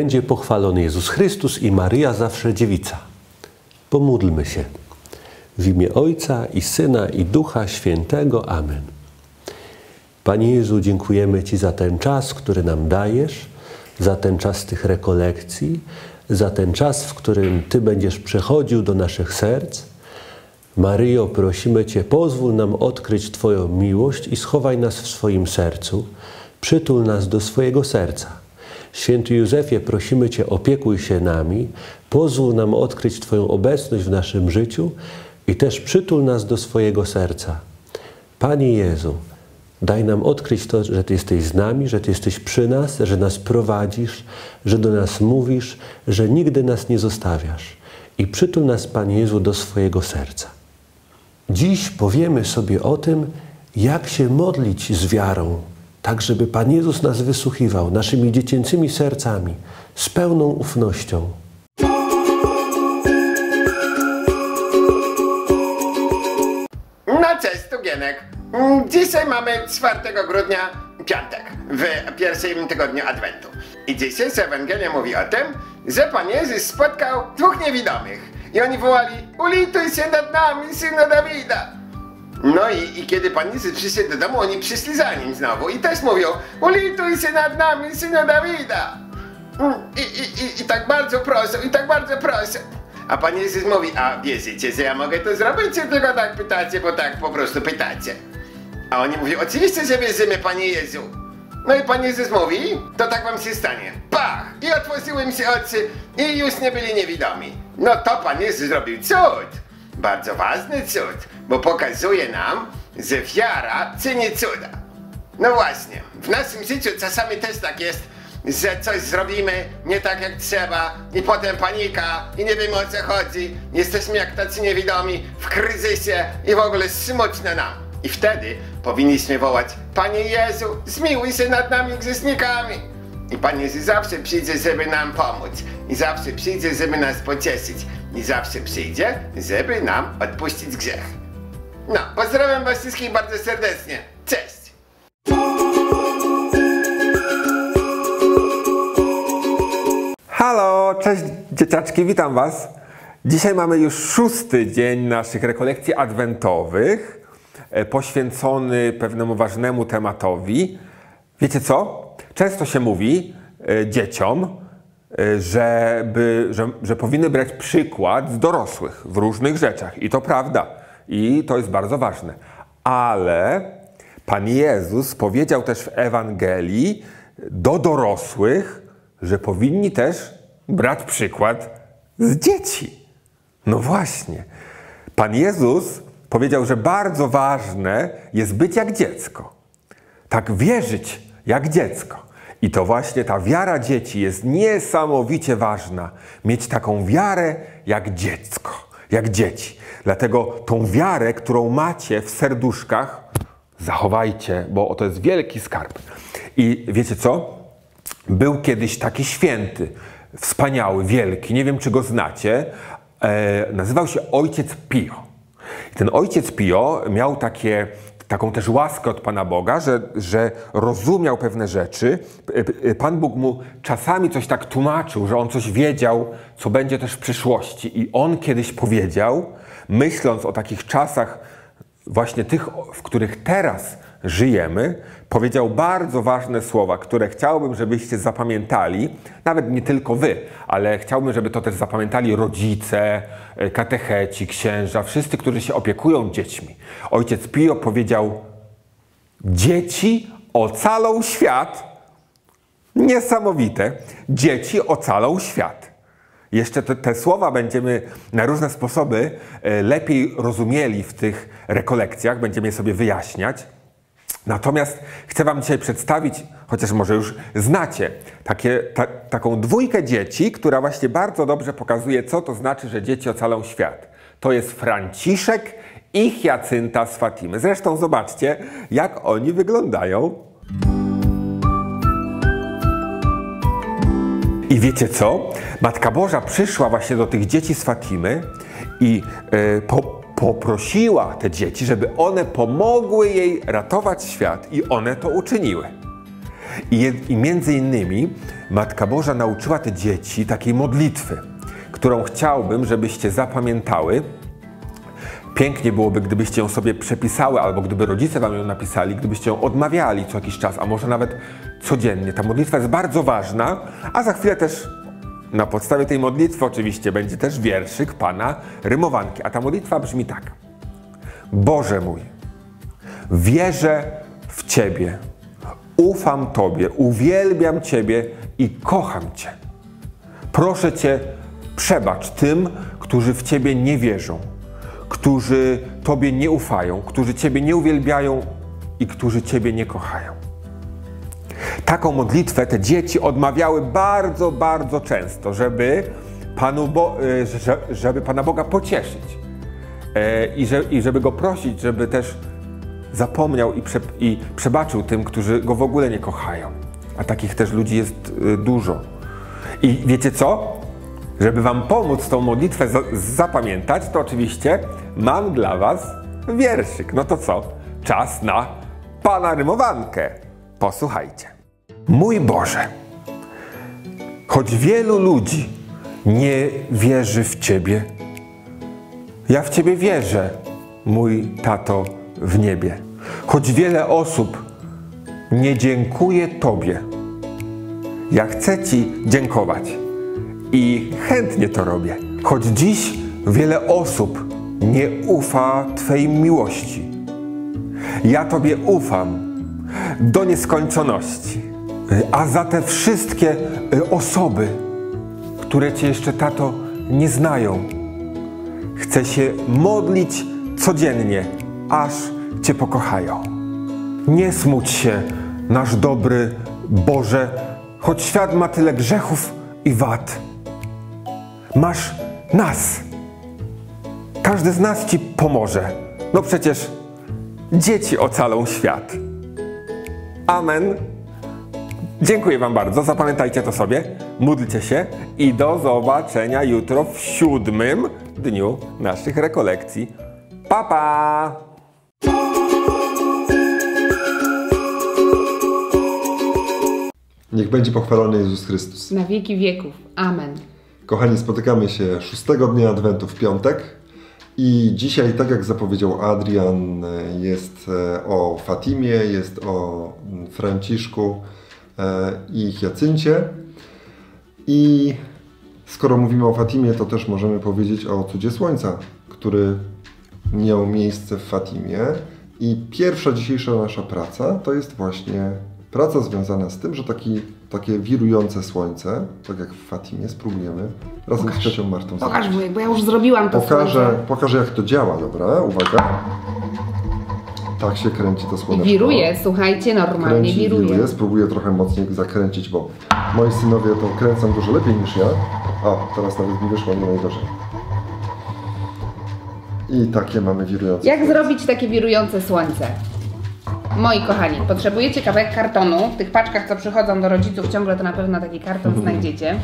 będzie pochwalony Jezus Chrystus i Maryja zawsze dziewica. Pomódlmy się. W imię Ojca i Syna i Ducha Świętego. Amen. Panie Jezu, dziękujemy Ci za ten czas, który nam dajesz, za ten czas tych rekolekcji, za ten czas, w którym Ty będziesz przechodził do naszych serc. Maryjo, prosimy Cię, pozwól nam odkryć Twoją miłość i schowaj nas w swoim sercu. Przytul nas do swojego serca. Święty Józefie, prosimy Cię, opiekuj się nami, pozwól nam odkryć Twoją obecność w naszym życiu i też przytul nas do swojego serca. Panie Jezu, daj nam odkryć to, że Ty jesteś z nami, że Ty jesteś przy nas, że nas prowadzisz, że do nas mówisz, że nigdy nas nie zostawiasz. I przytul nas, Panie Jezu, do swojego serca. Dziś powiemy sobie o tym, jak się modlić z wiarą, tak żeby Pan Jezus nas wysłuchiwał naszymi dziecięcymi sercami, z pełną ufnością. No cześć, tu Gienek. Dzisiaj mamy 4 grudnia, piątek, w pierwszym tygodniu Adwentu. I dzisiejsza Ewangelia mówi o tym, że Pan Jezus spotkał dwóch niewidomych. I oni wołali, ulituj się nad nami, synu Dawida. No i, i kiedy Pan Jezus przyszedł do domu, oni przyszli za nim znowu i też mówią, ulituj się nad nami, synu Dawida. Mm, I, i, i, I tak bardzo proszę, i tak bardzo proszę. A Pan Jezus mówi, a wierzycie, że ja mogę to zrobić, czy tylko tak pytacie, bo tak po prostu pytacie. A oni mówią, oczywiście, że wierzymy, Panie Jezu. No i Pan Jezus mówi, to tak wam się stanie. Pach! I otworzyły im się oczy i już nie byli niewidomi. No to Pan Jezus zrobił cud. Bardzo ważny cud, bo pokazuje nam, że wiara czyni cuda. No właśnie, w naszym życiu czasami też tak jest, że coś zrobimy nie tak jak trzeba i potem panika i nie wiemy o co chodzi. Jesteśmy jak tacy niewidomi w kryzysie i w ogóle smutno nam. I wtedy powinniśmy wołać Panie Jezu, zmiłuj się nad nami grzesznikami. I Pan Jezus zawsze przyjdzie, żeby nam pomóc. I zawsze przyjdzie, żeby nas pocieszyć. I zawsze przyjdzie, żeby nam odpuścić grzech. No, pozdrawiam was wszystkich bardzo serdecznie. Cześć! Halo, cześć dzieciaczki, witam Was. Dzisiaj mamy już szósty dzień naszych rekolekcji adwentowych, e, poświęcony pewnemu ważnemu tematowi. Wiecie co? Często się mówi e, dzieciom, e, żeby, że, że powinny brać przykład z dorosłych w różnych rzeczach. I to prawda. I to jest bardzo ważne. Ale Pan Jezus powiedział też w Ewangelii do dorosłych, że powinni też brać przykład z dzieci. No właśnie. Pan Jezus powiedział, że bardzo ważne jest być jak dziecko. Tak wierzyć jak dziecko. I to właśnie ta wiara dzieci jest niesamowicie ważna. Mieć taką wiarę jak dziecko, jak dzieci. Dlatego tą wiarę, którą macie w serduszkach, zachowajcie, bo to jest wielki skarb. I wiecie co? Był kiedyś taki święty, wspaniały, wielki, nie wiem czy go znacie, e, nazywał się Ojciec Pio. I ten Ojciec Pio miał takie, taką też łaskę od Pana Boga, że, że rozumiał pewne rzeczy. Pan Bóg mu czasami coś tak tłumaczył, że on coś wiedział, co będzie też w przyszłości. I on kiedyś powiedział, myśląc o takich czasach, właśnie tych, w których teraz żyjemy, powiedział bardzo ważne słowa, które chciałbym, żebyście zapamiętali, nawet nie tylko wy, ale chciałbym, żeby to też zapamiętali rodzice, e, katecheci, księża, wszyscy, którzy się opiekują dziećmi. Ojciec Pio powiedział: Dzieci ocalą świat. Niesamowite. Dzieci ocalą świat. Jeszcze te, te, słowa będziemy na różne sposoby e, lepiej rozumieli w tych rekolekcjach, będziemy je sobie wyjaśniać. Natomiast chcę Wam dzisiaj przedstawić, chociaż może już znacie, takie, ta, taką dwójkę dzieci, która właśnie bardzo dobrze pokazuje, co to znaczy, że dzieci ocalą świat. To jest Franciszek i Hiacynta z Fatimy. Zresztą zobaczcie, jak oni wyglądają. I wiecie co? Matka Boża przyszła właśnie do tych dzieci z Fatimy i yy, po, poprosiła te dzieci, żeby one pomogły jej ratować świat i one to uczyniły. I, I między innymi Matka Boża nauczyła te dzieci takiej modlitwy, którą chciałbym, żebyście zapamiętały. Pięknie byłoby, gdybyście ją sobie przepisały, albo gdyby rodzice wam ją napisali, gdybyście ją odmawiali co jakiś czas, a może nawet codziennie. Ta modlitwa jest bardzo ważna, a za chwilę też na podstawie tej modlitwy oczywiście będzie też wierszyk Pana Rymowanki. A ta modlitwa brzmi tak. Boże mój, wierzę w Ciebie, ufam Tobie, uwielbiam Ciebie i kocham Cię. Proszę Cię, przebacz tym, którzy w Ciebie nie wierzą, którzy Tobie nie ufają, którzy Ciebie nie uwielbiają i którzy Ciebie nie kochają. Taką modlitwę te dzieci odmawiały bardzo, bardzo często, żeby, Panu Bo e, żeby Pana Boga pocieszyć e, i, że, i żeby Go prosić, żeby też zapomniał i, prze, i przebaczył tym, którzy Go w ogóle nie kochają. A takich też ludzi jest e, dużo. I wiecie co? Żeby Wam pomóc tą modlitwę zapamiętać, to oczywiście mam dla Was wierszyk. No to co? Czas na Pana rymowankę. Posłuchajcie. Mój Boże, choć wielu ludzi nie wierzy w Ciebie, ja w Ciebie wierzę, mój tato w niebie. Choć wiele osób nie dziękuję Tobie, ja chcę Ci dziękować i chętnie to robię. Choć dziś wiele osób nie ufa Twej miłości, ja Tobie ufam do nieskończoności. A za te wszystkie y, osoby, które Cię jeszcze, tato, nie znają, chcę się modlić codziennie, aż Cię pokochają. Nie smuć się, nasz dobry Boże, choć świat ma tyle grzechów i wad. Masz nas. Każdy z nas Ci pomoże. No przecież dzieci ocalą świat. Amen. Dziękuję Wam bardzo, zapamiętajcie to sobie, módlcie się i do zobaczenia jutro w siódmym dniu naszych rekolekcji. Pa, pa! Niech będzie pochwalony Jezus Chrystus. Na wieki wieków. Amen. Kochani, spotykamy się szóstego dnia Adwentu w piątek. I dzisiaj, tak jak zapowiedział Adrian, jest e, o Fatimie, jest o Franciszku e, i Hiacyncie. I skoro mówimy o Fatimie, to też możemy powiedzieć o cudzie słońca, który miał miejsce w Fatimie. I pierwsza dzisiejsza nasza praca to jest właśnie praca związana z tym, że taki, takie wirujące słońce, tak jak w Fatimie, spróbujemy razem Pokaż. z ciocią Martą Pokaż wujek, bo ja już zrobiłam to Pokażę, słońce. pokażę jak to działa, dobra? Uwaga. Tak się kręci to słoneczko. wiruje, słuchajcie, normalnie Kręci, wiruje. wiruje. Spróbuję trochę mocniej zakręcić, bo moi synowie to kręcą dużo lepiej niż ja. O, teraz nawet mi wyszło nie najgorzej. I takie mamy wirujące. Jak słońce. zrobić takie wirujące słońce? Moi kochani, potrzebujecie kawałek kartonu. W tych paczkach, co przychodzą do rodziców, ciągle to na pewno taki karton Mhm. znajdziecie.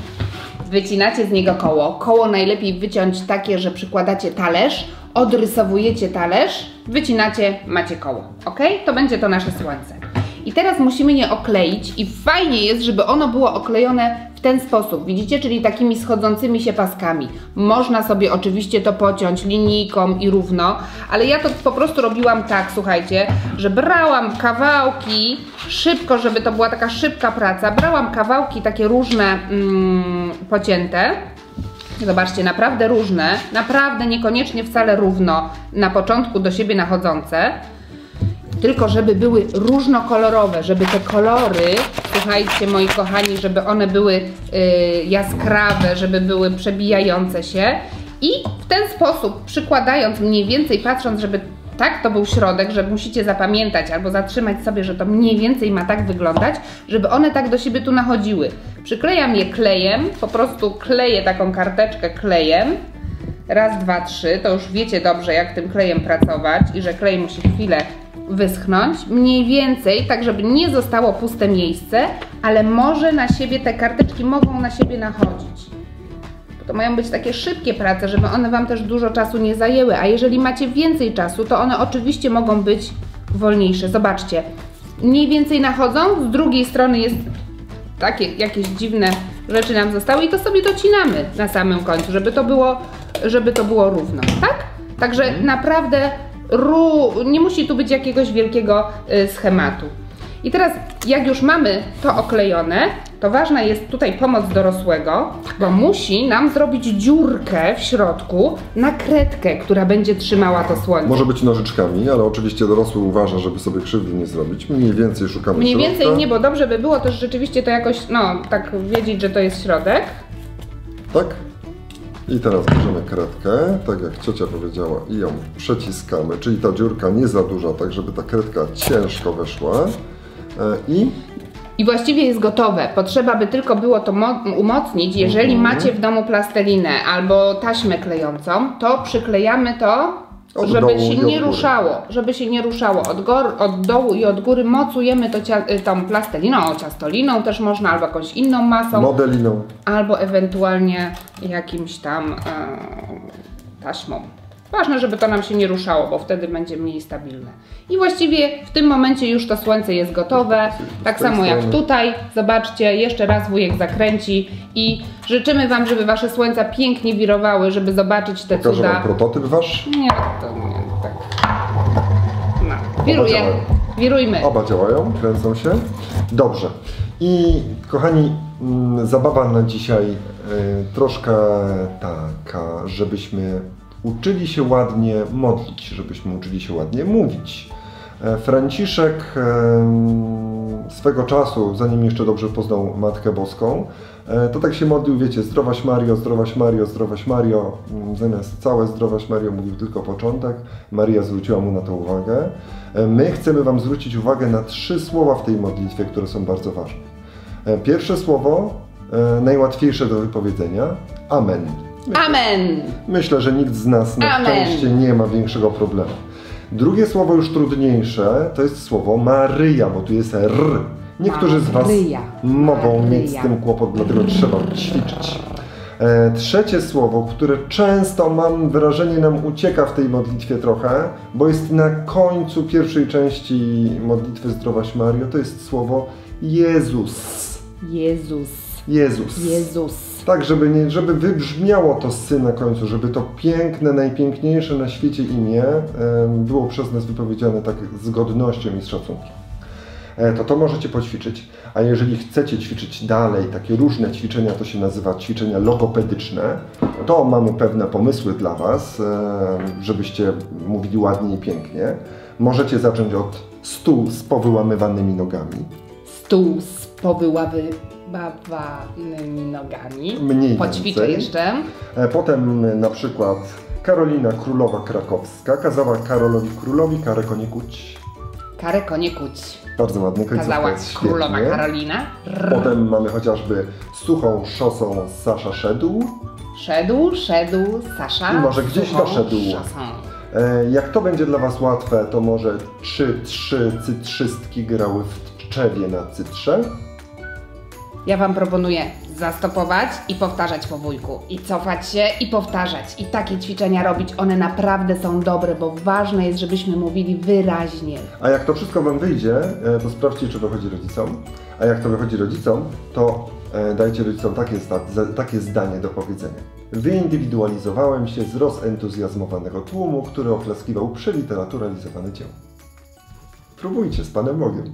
Wycinacie z niego koło. Koło najlepiej wyciąć takie, że przykładacie talerz, odrysowujecie talerz, wycinacie, macie koło. Ok? To będzie to nasze słońce. I teraz musimy je okleić i fajnie jest, żeby ono było oklejone w ten sposób, widzicie, czyli takimi schodzącymi się paskami. Można sobie oczywiście to pociąć linijką i równo, ale ja to po prostu robiłam tak, słuchajcie, że brałam kawałki szybko, żeby to była taka szybka praca, brałam kawałki takie różne mm, pocięte, Zobaczcie, naprawdę różne, naprawdę niekoniecznie wcale równo na początku do siebie nachodzące, tylko żeby były różnokolorowe, żeby te kolory, słuchajcie moi kochani, żeby one były y, jaskrawe, żeby były przebijające się i w ten sposób przykładając mniej więcej, patrząc, żeby tak to był środek, że musicie zapamiętać albo zatrzymać sobie, że to mniej więcej ma tak wyglądać, żeby one tak do siebie tu nachodziły. Przyklejam je klejem, po prostu kleję taką karteczkę klejem. Raz, dwa, trzy, to już wiecie dobrze, jak tym klejem pracować i że klej musi chwilę wyschnąć. Mniej więcej, tak żeby nie zostało puste miejsce, ale może na siebie te karteczki mogą na siebie nachodzić. To mają być takie szybkie prace, żeby one Wam też dużo czasu nie zajęły, a jeżeli macie więcej czasu, to one oczywiście mogą być wolniejsze. Zobaczcie, mniej więcej nachodzą, z drugiej strony jest takie jakieś dziwne rzeczy nam zostały i to sobie docinamy na samym końcu, żeby to było, żeby to było równo, tak? Także naprawdę ru, nie musi tu być jakiegoś wielkiego y, schematu. I teraz, jak już mamy to oklejone, to ważna jest tutaj pomoc dorosłego, bo musi nam zrobić dziurkę w środku na kredkę, która będzie trzymała to słońce. Może być nożyczkami, ale oczywiście dorosły uważa, żeby sobie krzywdy nie zrobić. Mniej więcej szukamy Mniej środka. więcej nie, bo dobrze by było też rzeczywiście to jakoś, no, tak wiedzieć, że to jest środek. Tak? I teraz bierzemy kredkę, tak jak ciocia powiedziała, i ją przeciskamy, czyli ta dziurka nie za duża, tak żeby ta kredka ciężko weszła. E, I I właściwie jest gotowe. Potrzeba by tylko było to mo- umocnić. Jeżeli Mhm. macie w domu plastelinę albo taśmę klejącą, to przyklejamy to, Od żeby się nie ruszało. Żeby się nie ruszało. Od, gor, od dołu i od góry mocujemy to y, tą plasteliną, ciastoliną też można, albo jakąś inną masą, modeliną. albo ewentualnie jakimś tam e, taśmą. Ważne, żeby to nam się nie ruszało, bo wtedy będzie mniej stabilne. I właściwie w tym momencie już to słońce jest gotowe. Tak samo jak tutaj. Zobaczcie, jeszcze raz wujek zakręci i życzymy Wam, żeby Wasze słońca pięknie wirowały, żeby zobaczyć te Pokażę cuda. Wam prototyp Wasz. Nie, to nie, tak. No, wiruje. Wirujmy. Oba działają, kręcą się. Dobrze. I kochani, mm, zabawa na dzisiaj y, troszkę taka, żebyśmy uczyli się ładnie modlić, żebyśmy uczyli się ładnie mówić. E, Franciszek swego czasu, zanim jeszcze dobrze poznał Matkę Boską, e, to tak się modlił, wiecie, zdrowaś Mario, zdrowaś Mario, zdrowaś Mario. Mm, Zamiast całe zdrowaś Mario mówił tylko początek. Maria zwróciła mu na to uwagę. E, My chcemy Wam zwrócić uwagę na trzy słowa w tej modlitwie, które są bardzo ważne. Pierwsze słowo, najłatwiejsze do wypowiedzenia, Amen. Amen. Myślę, że nikt z nas na Amen. szczęście nie ma większego problemu. Drugie słowo już trudniejsze to jest słowo Maryja, bo tu jest R. Niektórzy z Was Maryja. mogą Maryja. mieć z tym kłopot, dlatego trzeba ćwiczyć. E, trzecie słowo, które często mam wrażenie nam ucieka w tej modlitwie trochę, bo jest na końcu pierwszej części modlitwy Zdrowaś Mario, to jest słowo Jezus. Jezus. Jezus. Jezus. Tak, żeby, nie, żeby wybrzmiało to sy na końcu, żeby to piękne, najpiękniejsze na świecie imię było przez nas wypowiedziane tak z godnością i z szacunkiem. E, To to możecie poćwiczyć, a jeżeli chcecie ćwiczyć dalej, takie różne ćwiczenia, to się nazywa ćwiczenia logopedyczne, to mamy pewne pomysły dla Was, żebyście mówili ładnie i pięknie. Możecie zacząć od stół z powyłamywanymi nogami. Stół z powyłamywanymi nogami. Mniej Poćwiczę więcej. jeszcze. E, Potem na przykład Karolina Królowa Krakowska kazała Karolowi Królowi karę konie kuć. Karę konie kuć. Bardzo ładny końcówka Kazała królowa. Karolina. Potem mamy chociażby Suchą szosą Sasza szedł. Szedł, szedł, Sasza. I może gdzieś suchą doszedł. szosą. E, Jak to będzie dla Was łatwe, to może trzy, trzy cytrzystki grały w trzewie na cytrze. Ja Wam proponuję zastopować i powtarzać po wujku. I cofać się i powtarzać. I takie ćwiczenia robić. One naprawdę są dobre, bo ważne jest, żebyśmy mówili wyraźnie. A jak to wszystko Wam wyjdzie, e, to sprawdźcie, czy wychodzi rodzicom. A jak to wychodzi rodzicom, to e, dajcie rodzicom takie, takie zdanie do powiedzenia. Wyindywidualizowałem się z rozentuzjazmowanego tłumu, który oklaskiwał przeliteraturalizowane dzieło. Próbujcie z Panem Bogiem.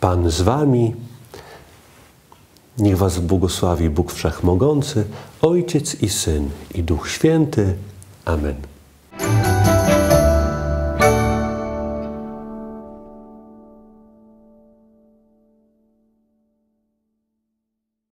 Pan z wami. Niech Was błogosławi Bóg Wszechmogący, Ojciec i Syn i Duch Święty. Amen.